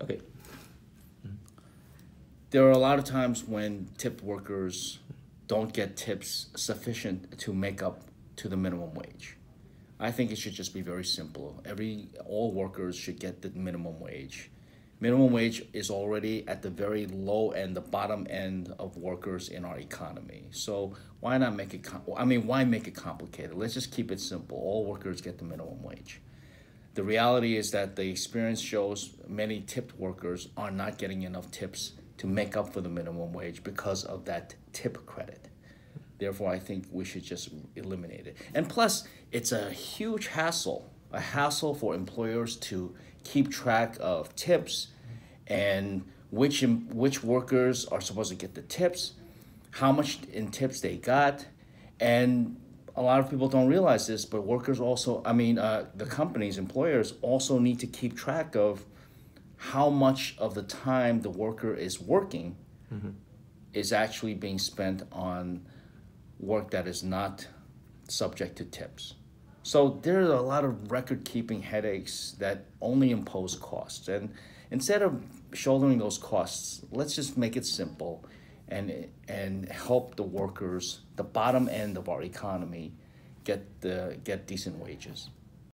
Okay. Mm-hmm. There are a lot of times when tip workers don't get tips sufficient to make up to the minimum wage. I think it should just be very simple. Every all workers should get the minimum wage. Minimum wage is already at the very low end, the bottom end of workers in our economy. So why not make it? I mean, why make it complicated? Let's just keep it simple. All workers get the minimum wage. The reality is that the experience shows many tipped workers are not getting enough tips to make up for the minimum wage because of that tip credit. Therefore, I think we should just eliminate it. And plus, it's a huge hassle, a hassle for employers to keep track of tips and which which workers are supposed to get the tips, how much in tips they got, and a lot of people don't realize this, but workers also, I mean, uh, the companies, employers also need to keep track of how much of the time the worker is working mm-hmm. is actually being spent on work that is not subject to tips. So there are a lot of record keeping headaches that only impose costs. And instead of shouldering those costs, let's just make it simple and, and help the workers, the bottom end of our economy, get, the, get decent wages.